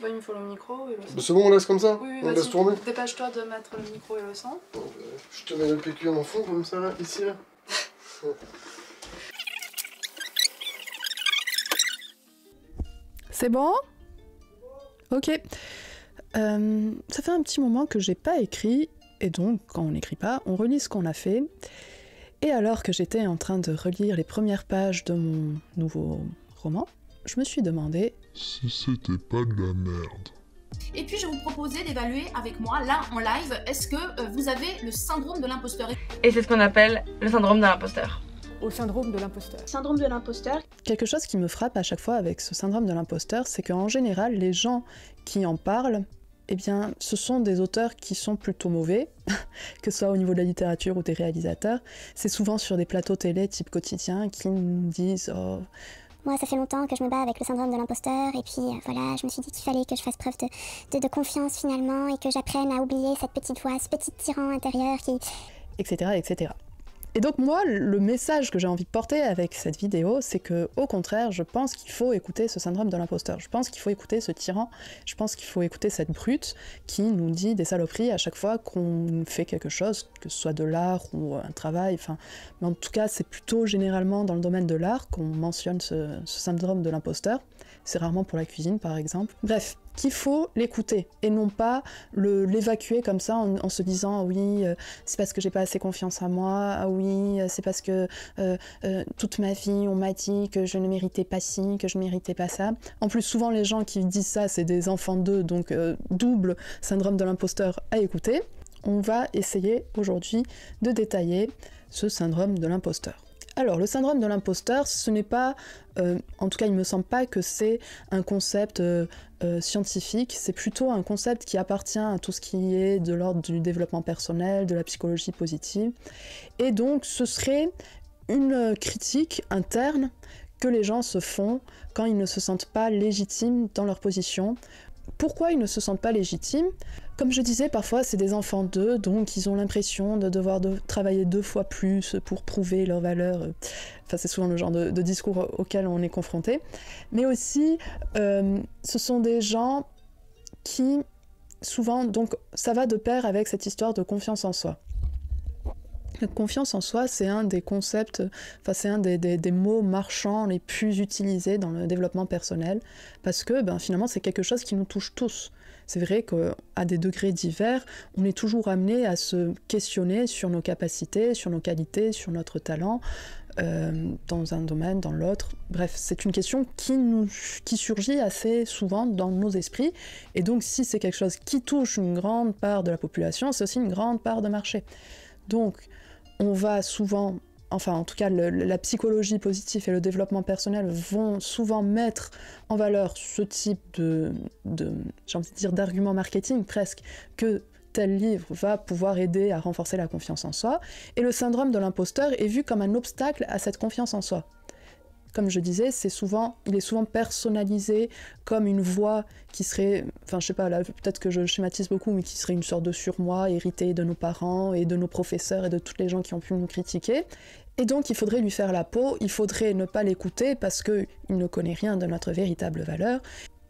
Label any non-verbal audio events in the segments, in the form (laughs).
Bah, il me faut le micro et le. Bah, c'est bon, on laisse comme ça Oui, oui, On laisse tourner Dépêche-toi de mettre le micro et le son. Bon, bah, Je te mets le PQ en fond, comme ça, là, ici, là. (laughs) C'est bon? Ok. Euh, ça fait un petit moment que j'ai pas écrit, et donc quand on n'écrit pas, on relit ce qu'on a fait. Et alors que j'étais en train de relire les premières pages de mon nouveau roman, je me suis demandé Si c'était pas de la merde. Et puis je vais vous proposer d'évaluer avec moi, là en live, est-ce que euh, vous avez le syndrome de l'imposteur? Et c'est ce qu'on appelle le syndrome de l'imposteur. au syndrome de l'imposteur. Syndrome de l'imposteur, quelque chose qui me frappe à chaque fois avec ce syndrome de l'imposteur, c'est qu'en général, les gens qui en parlent, eh bien, ce sont des auteurs qui sont plutôt mauvais, (laughs) que ce soit au niveau de la littérature ou des réalisateurs. C'est souvent sur des plateaux télé type quotidien qui nous disent oh, Moi, ça fait longtemps que je me bats avec le syndrome de l'imposteur, et puis euh, voilà, je me suis dit qu'il fallait que je fasse preuve de, de- de confiance finalement, et que j'apprenne à oublier cette petite voix, ce petit tyran intérieur qui, etc., etc. Et donc moi, le message que j'ai envie de porter avec cette vidéo, c'est que au contraire, je pense qu'il faut écouter ce syndrome de l'imposteur. Je pense qu'il faut écouter ce tyran. Je pense qu'il faut écouter cette brute qui nous dit des saloperies à chaque fois qu'on fait quelque chose, que ce soit de l'art ou un travail. Enfin, mais en tout cas, c'est plutôt généralement dans le domaine de l'art qu'on mentionne ce, ce syndrome de l'imposteur. C'est rarement pour la cuisine, par exemple. Bref, qu'il faut l'écouter et non pas l'évacuer comme ça en, se disant ah oui, euh, c'est parce que j'ai pas assez confiance en moi, ah oui, euh, c'est parce que euh, toute ma vie on m'a dit que je ne méritais pas ci, que je ne méritais pas ça. En plus, souvent les gens qui disent ça, c'est des enfants d'eux, donc double syndrome de l'imposteur à écouter. On va essayer aujourd'hui de détailler ce syndrome de l'imposteur. Alors, le syndrome de l'imposteur, ce n'est pas, euh, en tout cas, il me semble pas que c'est un concept euh, euh, scientifique, c'est plutôt un concept qui appartient à tout ce qui est de l'ordre du développement personnel, de la psychologie positive. Et donc, ce serait une critique interne que les gens se font quand ils ne se sentent pas légitimes dans leur position. Pourquoi ils ne se sentent pas légitimes Comme je disais, parfois c'est des enfants d'eux, donc ils ont l'impression de devoir de travailler deux fois plus pour prouver leur valeur. Enfin, c'est souvent le genre de, de discours auquel on est confronté. Mais aussi, euh, ce sont des gens qui, souvent, donc ça va de pair avec cette histoire de confiance en soi. La confiance en soi, c'est un des concepts, enfin c'est un des, mots marchands les plus utilisés dans le développement personnel, parce que ben, finalement c'est quelque chose qui nous touche tous. C'est vrai qu'à des degrés divers, on est toujours amené à se questionner sur nos capacités, sur nos qualités, sur notre talent, euh, dans un domaine, dans l'autre. Bref, c'est une question qui, qui surgit assez souvent dans nos esprits, et donc si c'est quelque chose qui touche une grande part de la population, c'est aussi une grande part de marché. Donc, on va souvent, enfin en tout cas la psychologie positive et le développement personnel vont souvent mettre en valeur ce type de, de j'ai envie de dire d'argument marketing presque, que tel livre va pouvoir aider à renforcer la confiance en soi, et le syndrome de l'imposteur est vu comme un obstacle à cette confiance en soi. Comme je disais, c'est souvent, il est souvent personnalisé comme une voix qui serait, enfin je sais pas, là peut-être que je schématise beaucoup, mais qui serait une sorte de surmoi hérité de nos parents et de nos professeurs et de toutes les gens qui ont pu nous critiquer. Et donc il faudrait lui faire la peau, il faudrait ne pas l'écouter parce qu'il ne connaît rien de notre véritable valeur.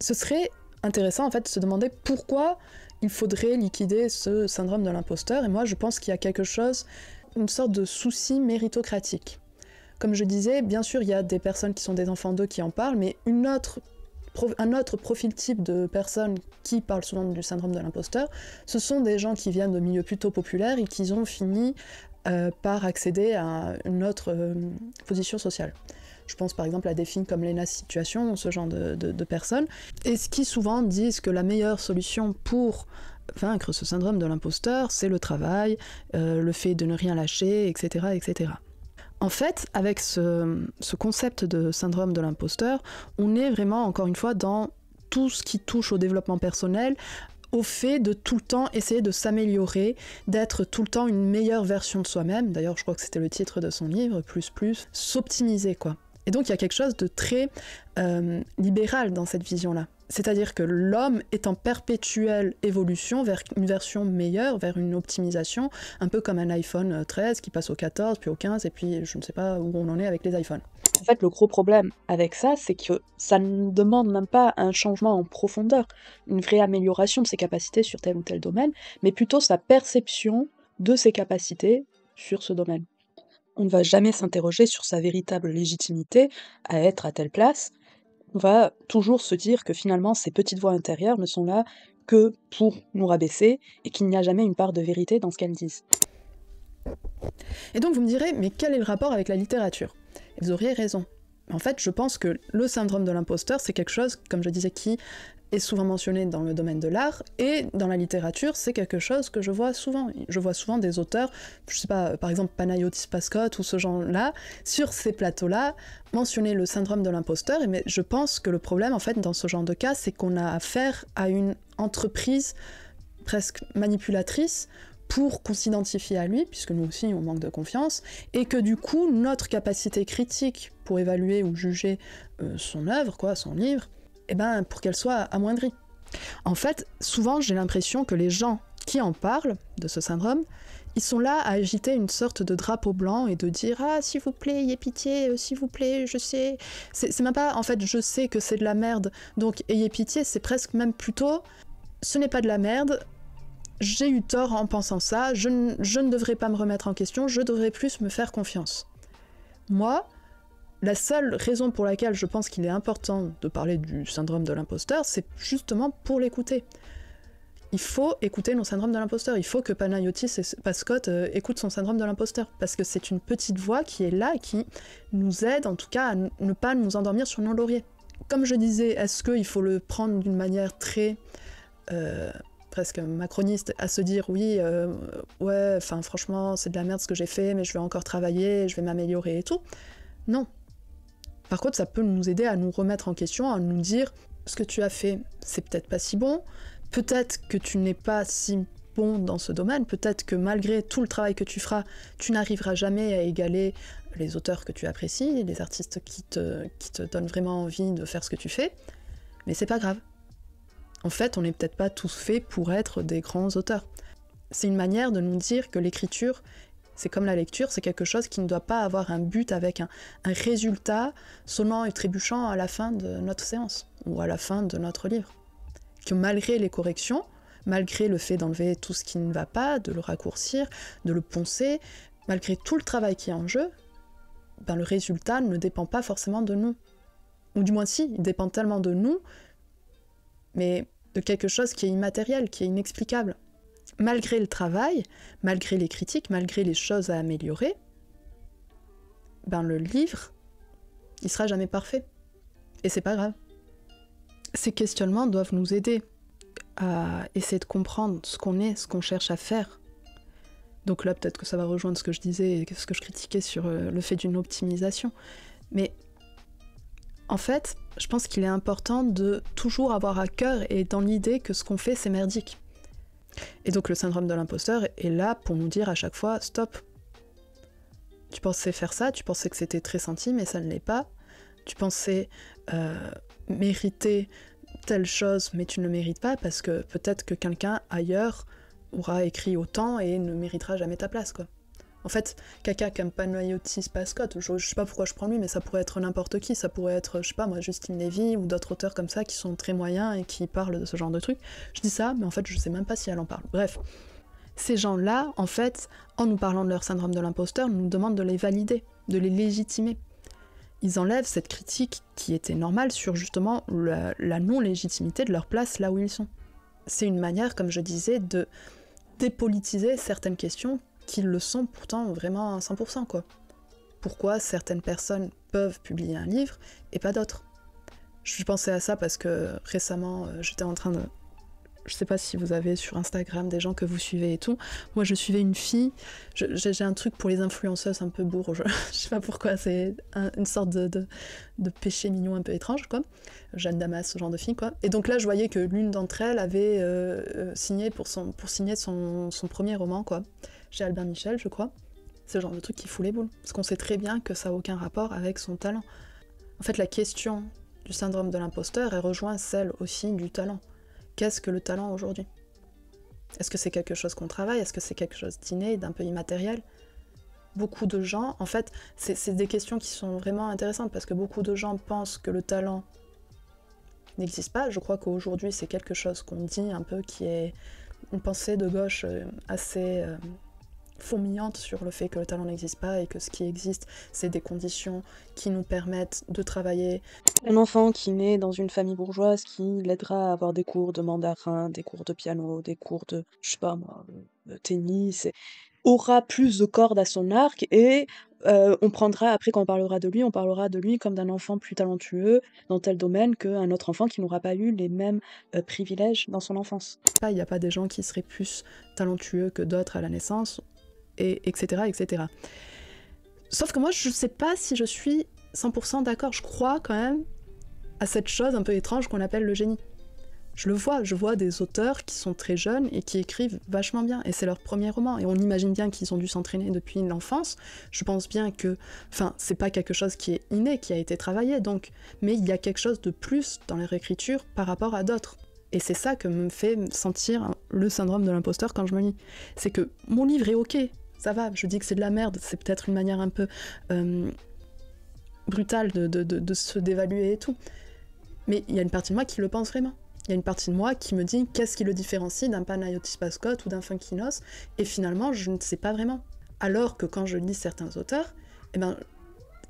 Ce serait intéressant en fait de se demander pourquoi il faudrait liquider ce syndrome de l'imposteur. Et moi je pense qu'il y a quelque chose, une sorte de souci méritocratique. Comme je disais, bien sûr, il y a des personnes qui sont des enfants d'eux qui en parlent, mais une autre, un autre profil type de personnes qui parlent souvent du syndrome de l'imposteur, ce sont des gens qui viennent de milieux plutôt populaires et qui ont fini euh, par accéder à une autre euh, position sociale. Je pense par exemple à des films comme Lena Situation, ce genre de personnes, et ce qui souvent disent que la meilleure solution pour vaincre ce syndrome de l'imposteur, c'est le travail, euh, le fait de ne rien lâcher, etc. etc. En fait, avec ce, ce concept de syndrome de l'imposteur, on est vraiment, encore une fois, dans tout ce qui touche au développement personnel, au fait de tout le temps essayer de s'améliorer, d'être tout le temps une meilleure version de soi-même. D'ailleurs, je crois que c'était le titre de son livre, plus plus, s'optimiser quoi. Et donc il y a quelque chose de très euh, libéral dans cette vision-là. C'est-à-dire que l'homme est en perpétuelle évolution vers une version meilleure, vers une optimisation, un peu comme un iPhone 13 qui passe au 14, puis au 15, et puis je ne sais pas où on en est avec les iPhones. En fait, le gros problème avec ça, c'est que ça ne demande même pas un changement en profondeur, une vraie amélioration de ses capacités sur tel ou tel domaine, mais plutôt sa perception de ses capacités sur ce domaine. On ne va jamais s'interroger sur sa véritable légitimité à être à telle place, va toujours se dire que finalement ces petites voix intérieures ne sont là que pour nous rabaisser et qu'il n'y a jamais une part de vérité dans ce qu'elles disent. Et donc vous me direz, mais quel est le rapport avec la littérature? Vous auriez raison. En fait, je pense que le syndrome de l'imposteur, c'est quelque chose, comme je disais, qui est souvent mentionné dans le domaine de l'art, et dans la littérature, c'est quelque chose que je vois souvent. Je vois souvent des auteurs, je sais pas, par exemple Panayotis Pascot ou ce genre-là, sur ces plateaux-là, mentionner le syndrome de l'imposteur, mais je pense que le problème, en fait, dans ce genre de cas, c'est qu'on a affaire à une entreprise presque manipulatrice pour qu'on s'identifie à lui, puisque nous aussi on manque de confiance, et que du coup notre capacité critique pour évaluer ou juger euh, son œuvre, quoi, son livre, eh ben, pour qu'elle soit amoindrie. En fait, souvent j'ai l'impression que les gens qui en parlent de ce syndrome, ils sont là à agiter une sorte de drapeau blanc et de dire ah s'il vous plaît ayez pitié euh, s'il vous plaît je sais. C'est même pas en fait je sais que c'est de la merde. Donc ayez pitié c'est presque même plutôt ce n'est pas de la merde. J'ai eu tort en pensant ça. Je, je ne devrais pas me remettre en question. Je devrais plus me faire confiance. Moi la seule raison pour laquelle je pense qu'il est important de parler du syndrome de l'imposteur, c'est justement pour l'écouter. Il faut écouter nos syndromes de l'imposteur. Il faut que Panayotis et Pascot euh, écoutent son syndrome de l'imposteur. Parce que c'est une petite voix qui est là qui nous aide en tout cas à ne pas nous endormir sur nos lauriers. Comme je disais, est-ce qu'il faut le prendre d'une manière très euh, presque macroniste à se dire oui, euh, ouais, enfin franchement, c'est de la merde ce que j'ai fait, mais je vais encore travailler, je vais m'améliorer et tout? Non. Par contre, ça peut nous aider à nous remettre en question, à nous dire ce que tu as fait, c'est peut-être pas si bon, peut-être que tu n'es pas si bon dans ce domaine, peut-être que malgré tout le travail que tu feras, tu n'arriveras jamais à égaler les auteurs que tu apprécies, les artistes qui te, donnent vraiment envie de faire ce que tu fais, mais c'est pas grave. En fait, on n'est peut-être pas tous faits pour être des grands auteurs. C'est une manière de nous dire que l'écriture, c'est comme la lecture, c'est quelque chose qui ne doit pas avoir un but avec un, résultat sonnant et trébuchant à la fin de notre séance ou à la fin de notre livre. Que malgré les corrections, malgré le fait d'enlever tout ce qui ne va pas, de le raccourcir, de le poncer, malgré tout le travail qui est en jeu, ben le résultat ne dépend pas forcément de nous. Ou du moins si, il dépend tellement de nous, mais de quelque chose qui est immatériel, qui est inexplicable. Malgré le travail, malgré les critiques, malgré les choses à améliorer, ben le livre, il sera jamais parfait. Et c'est pas grave. Ces questionnements doivent nous aider à essayer de comprendre ce qu'on est, ce qu'on cherche à faire. Donc là, peut-être que ça va rejoindre ce que je disais et ce que je critiquais sur euh, le fait d'une optimisation. Mais en fait, je pense qu'il est important de toujours avoir à cœur et dans l'idée que ce qu'on fait, c'est merdique. Et donc le syndrome de l'imposteur est là pour nous dire à chaque fois stop. Tu pensais faire ça, tu pensais que c'était très senti, mais ça ne l'est pas. Tu pensais euh, mériter telle chose, mais tu ne le mérites pas parce que peut-être que quelqu'un ailleurs aura écrit autant et ne méritera jamais ta place, quoi. En fait, caca comme Panayotis je, je sais pas pourquoi je prends lui, mais ça pourrait être n'importe qui, ça pourrait être, je sais pas moi, Justine Lévy ou d'autres auteurs comme ça qui sont très moyens et qui parlent de ce genre de trucs. Je dis ça, mais en fait, je sais même pas si elle en parle. Bref. Ces gens-là, en fait, en nous parlant de leur syndrome de l'imposteur, nous demandent de les valider, de les légitimer. Ils enlèvent cette critique qui était normale sur justement la non-légitimité de leur place là où ils sont. C'est une manière, comme je disais, de dépolitiser certaines questions qui le sont pourtant vraiment à 100%, quoi. Pourquoi certaines personnes peuvent publier un livre et pas d'autres? Je pensais à ça parce que récemment, euh, j'étais en train de... Je sais pas si vous avez sur Instagram des gens que vous suivez et tout. Moi, je suivais une fille. J'ai un truc pour les influenceuses un peu bourges. (laughs) je sais pas pourquoi. C'est un- une sorte de, de, de péché mignon un peu étrange, quoi. Jeanne Damas, ce genre de fille, quoi. Et donc là, je voyais que l'une d'entre elles avait euh, euh, signé pour, son, pour signer son, son premier roman, quoi chez Albert Michel, je crois. C'est le genre de truc qui fout les boules. Parce qu'on sait très bien que ça n'a aucun rapport avec son talent. En fait, la question du syndrome de l'imposteur, elle rejoint celle aussi du talent. Qu'est-ce que le talent aujourd'hui? Est-ce que c'est quelque chose qu'on travaille? Est-ce que c'est quelque chose d'inné, d'un peu immatériel? Beaucoup de gens, en fait, c'est des questions qui sont vraiment intéressantes parce que beaucoup de gens pensent que le talent n'existe pas. Je crois qu'aujourd'hui, c'est quelque chose qu'on dit un peu qui est une pensée de gauche euh, assez euh, fourmillante sur le fait que le talent n'existe pas et que ce qui existe, c'est des conditions qui nous permettent de travailler. Un enfant qui naît dans une famille bourgeoise qui l'aidera à avoir des cours de mandarin, des cours de piano, des cours de, je sais pas moi, de tennis, et aura plus de cordes à son arc et euh, on prendra, après quand on parlera de lui, on parlera de lui comme d'un enfant plus talentueux dans tel domaine qu'un autre enfant qui n'aura pas eu les mêmes euh, privilèges dans son enfance. Il n'y a pas des gens qui seraient plus talentueux que d'autres à la naissance, et etc., etc. Sauf que moi, je sais pas si je suis 100% d'accord. Je crois quand même à cette chose un peu étrange qu'on appelle le génie. Je le vois, je vois des auteurs qui sont très jeunes et qui écrivent vachement bien, et c'est leur premier roman, et on imagine bien qu'ils ont dû s'entraîner depuis l'enfance. Je pense bien que, enfin, c'est pas quelque chose qui est inné, qui a été travaillé, donc, mais il y a quelque chose de plus dans leur écriture par rapport à d'autres. Et c'est ça que me fait sentir le syndrome de l'imposteur quand je me lis. C'est que mon livre est ok, ça va, je dis que c'est de la merde, c'est peut-être une manière un peu euh, brutale de, se dévaluer et tout. Mais il y a une partie de moi qui le pense vraiment. Il y a une partie de moi qui me dit qu'est-ce qui le différencie d'un Panayotis Pascot ou d'un Funkinos, et finalement je ne sais pas vraiment. Alors que quand je lis certains auteurs, eh ben,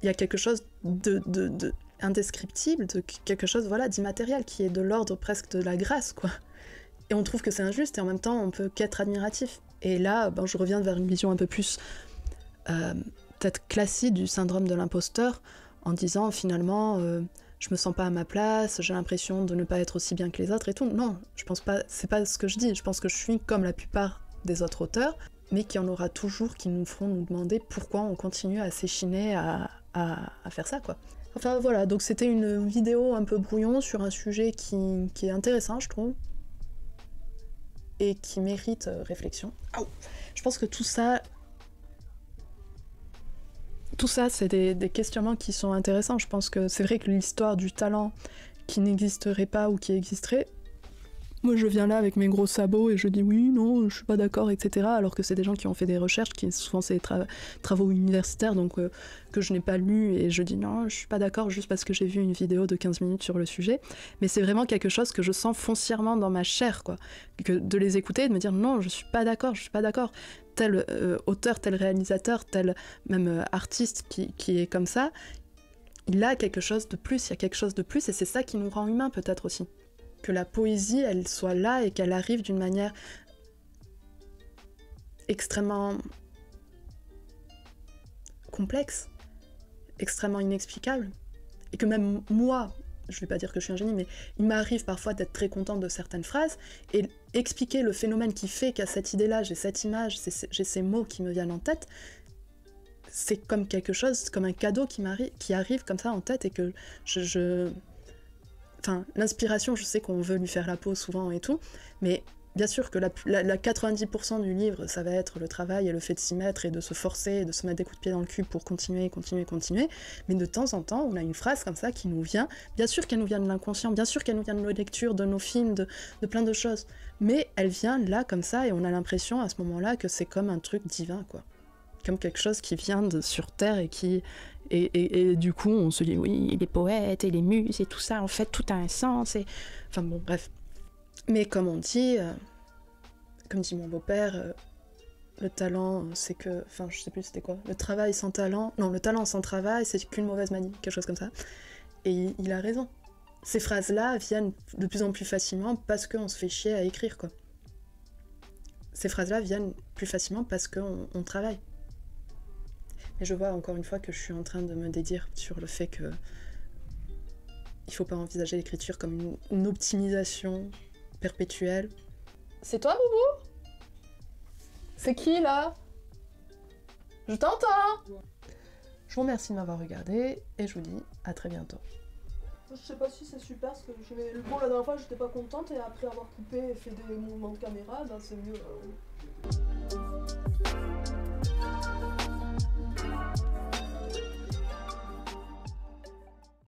il y a quelque chose de, indescriptible, de quelque chose voilà d'immatériel qui est de l'ordre presque de la grâce quoi. Et on trouve que c'est injuste et en même temps on peut qu'être admiratif. Et là, ben, je reviens vers une vision un peu plus euh, peut-être classique du syndrome de l'imposteur en disant finalement euh, je me sens pas à ma place, j'ai l'impression de ne pas être aussi bien que les autres et tout. Non, je pense pas, c'est pas ce que je dis. Je pense que je suis comme la plupart des autres auteurs, mais qu'il y en aura toujours qui nous feront nous demander pourquoi on continue à s'échiner à, faire ça, quoi. Enfin voilà, donc c'était une vidéo un peu brouillon sur un sujet qui est intéressant, je trouve, et qui mérite euh, réflexion. Je pense que tout ça, tout ça, c'est des, questionnements qui sont intéressants. Je pense que c'est vrai que l'histoire du talent qui n'existerait pas ou qui existerait, moi je viens là avec mes gros sabots et je dis oui, non, je suis pas d'accord, etc. Alors que c'est des gens qui ont fait des recherches, qui souvent c'est des travaux universitaires, donc euh, que je n'ai pas lu et je dis non, je suis pas d'accord juste parce que j'ai vu une vidéo de 15 minutes sur le sujet. Mais c'est vraiment quelque chose que je sens foncièrement dans ma chair, quoi. Que de les écouter et de me dire non, je suis pas d'accord, je suis pas d'accord tel euh, auteur, tel réalisateur, tel même euh, artiste qui, qui, est comme ça, il a quelque chose de plus, il y a quelque chose de plus, et c'est ça qui nous rend humains peut-être aussi. Que la poésie, elle soit là et qu'elle arrive d'une manière extrêmement complexe, extrêmement inexplicable, et que même moi, je vais pas dire que je suis un génie, mais il m'arrive parfois d'être très contente de certaines phrases et expliquer le phénomène qui fait qu'à cette idée-là, j'ai cette image, j'ai ces mots qui me viennent en tête, c'est comme quelque chose, comme un cadeau qui, qui arrive comme ça en tête et que je... Enfin, l'inspiration, je sais qu'on veut lui faire la peau souvent et tout, mais Bien sûr que la, 90% du livre, ça va être le travail et le fait de s'y mettre et de se forcer et de se mettre des coups de pied dans le cul pour continuer, continuer, continuer. Mais de temps en temps, on a une phrase comme ça qui nous vient. Bien sûr qu'elle nous vient de l'inconscient, bien sûr qu'elle nous vient de nos lectures, de nos films, de, plein de choses. Mais elle vient là comme ça et on a l'impression à ce moment-là que c'est comme un truc divin, quoi. Comme quelque chose qui vient de sur Terre et qui, et, du coup, on se dit, oui, les poètes et les muses et tout ça, en fait, tout a un sens. Et... Enfin bon, bref. Mais comme on dit, euh, comme dit mon beau-père, euh, le talent, c'est que. Enfin, je sais plus c'était quoi. Le travail sans talent. Non, le talent sans travail, c'est qu'une mauvaise manie, quelque chose comme ça. Et il, a raison. Ces phrases-là viennent de plus en plus facilement parce qu'on se fait chier à écrire, quoi. Ces phrases-là viennent plus facilement parce qu'on on travaille. Mais je vois encore une fois que je suis en train de me dédire sur le fait que il faut pas envisager l'écriture comme une optimisation perpétuelle. C'est toi, Boubou? C'est qui, là? Je t'entends Je vous remercie de m'avoir regardé, et je vous dis à très bientôt. Je sais pas si c'est super, parce que je bon, la dernière fois, j'étais pas contente, et après avoir coupé et fait des mouvements de caméra, ben c'est mieux. Euh.